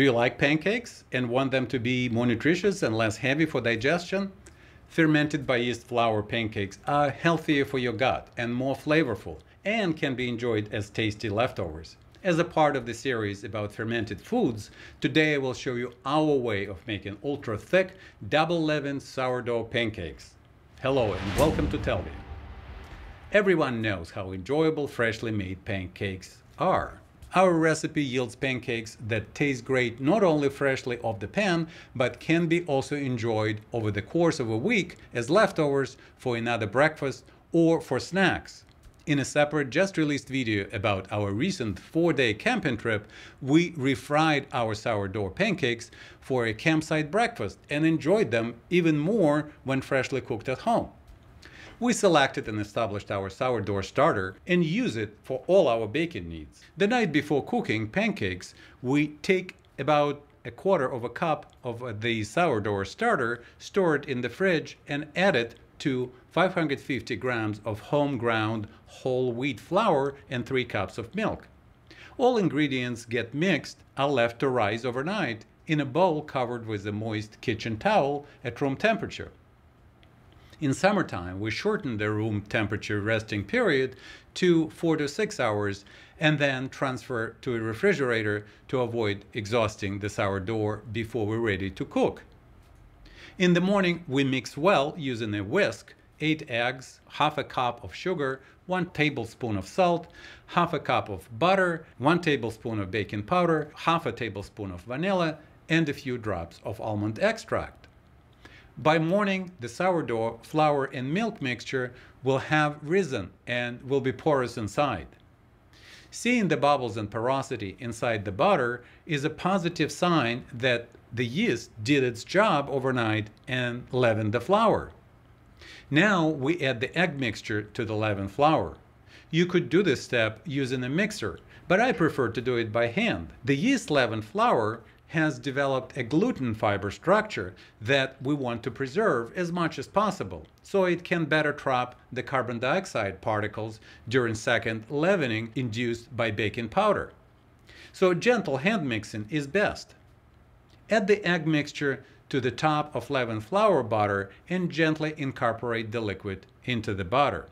Do you like pancakes and want them to be more nutritious and less heavy for digestion? Fermented by yeast flour pancakes are healthier for your gut and more flavorful and can be enjoyed as tasty leftovers. As a part of the series about fermented foods, today I will show you our way of making ultra thick double leavened sourdough pancakes. Hello and welcome to Tellvia. Everyone knows how enjoyable freshly made pancakes are. Our recipe yields pancakes that taste great not only freshly off the pan, but can be also enjoyed over the course of a week as leftovers for another breakfast or for snacks. In a separate just released video about our recent four-day camping trip, we refried our sourdough pancakes for a campsite breakfast and enjoyed them even more when freshly cooked at home. We selected and established our sourdough starter and use it for all our baking needs. The night before cooking pancakes, we take about a quarter of a cup of uh, the sourdough starter, store it in the fridge, and add it to 550 grams of home ground whole wheat flour and 3 cups of milk. All ingredients get mixed are left to rise overnight in a bowl covered with a moist kitchen towel at room temperature. In summertime, we shorten the room temperature resting period to 4 to 6 hours and then transfer to a refrigerator to avoid exhausting the sourdough before we're ready to cook. In the morning, we mix well using a whisk 8 eggs, half a cup of sugar, 1 tablespoon of salt, half a cup of butter, 1 tablespoon of baking powder, half a tablespoon of vanilla, and a few drops of almond extract. By morning, the sourdough, flour, and milk mixture will have risen and will be porous inside. Seeing the bubbles and porosity inside the butter is a positive sign that the yeast did its job overnight and leavened the flour. Now we add the egg mixture to the leavened flour. You could do this step using a mixer, but I prefer to do it by hand. The yeast leavened flour has developed a gluten fiber structure that we want to preserve as much as possible, so it can better trap the carbon dioxide particles during second leavening induced by baking powder. So gentle hand mixing is best. Add the egg mixture to the top of leavened flour butter and gently incorporate the liquid into the butter.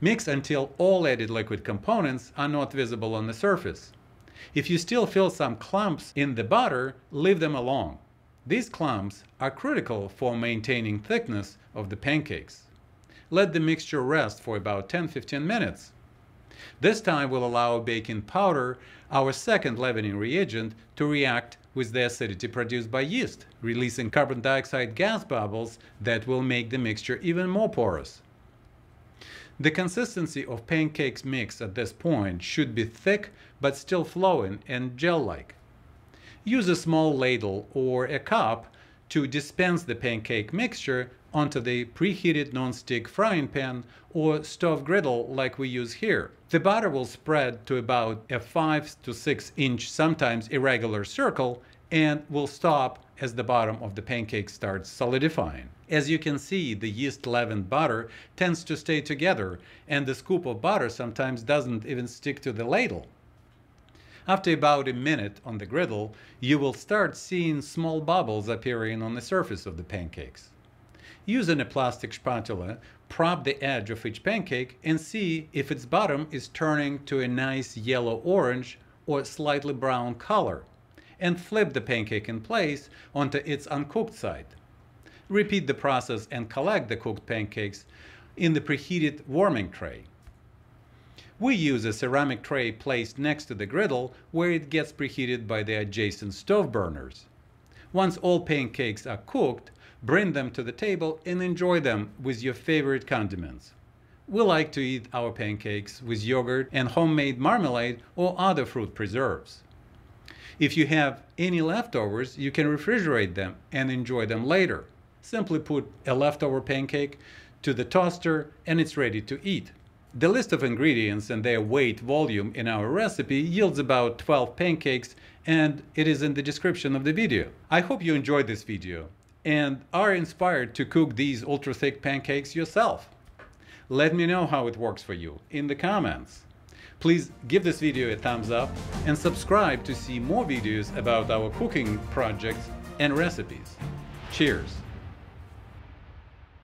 Mix until all added liquid components are not visible on the surface. If you still feel some clumps in the butter, leave them alone. These clumps are critical for maintaining thickness of the pancakes. Let the mixture rest for about 10-15 minutes. This time we'll allow baking powder, our second leavening reagent, to react with the acidity produced by yeast, releasing carbon dioxide gas bubbles that will make the mixture even more porous. The consistency of pancakes mix at this point should be thick but still flowing and gel-like. Use a small ladle or a cup to dispense the pancake mixture onto the preheated non-stick frying pan or stove griddle like we use here. The batter will spread to about a 5 to 6 inch sometimes irregular circle and will stop as the bottom of the pancake starts solidifying. As you can see, the yeast leavened butter tends to stay together, and the scoop of butter sometimes doesn't even stick to the ladle. After about a minute on the griddle, you will start seeing small bubbles appearing on the surface of the pancakes. Using a plastic spatula, prop the edge of each pancake and see if its bottom is turning to a nice yellow-orange or slightly brown color, and flip the pancake in place onto its uncooked side. Repeat the process and collect the cooked pancakes in the preheated warming tray. We use a ceramic tray placed next to the griddle where it gets preheated by the adjacent stove burners. Once all pancakes are cooked, bring them to the table and enjoy them with your favorite condiments. We like to eat our pancakes with yogurt and homemade marmalade or other fruit preserves. If you have any leftovers, you can refrigerate them and enjoy them later. Simply put a leftover pancake to the toaster and it's ready to eat. The list of ingredients and their weight volume in our recipe yields about 12 pancakes and it is in the description of the video. I hope you enjoyed this video and are inspired to cook these ultra thick pancakes yourself. Let me know how it works for you in the comments. Please give this video a thumbs up and subscribe to see more videos about our cooking projects and recipes. Cheers!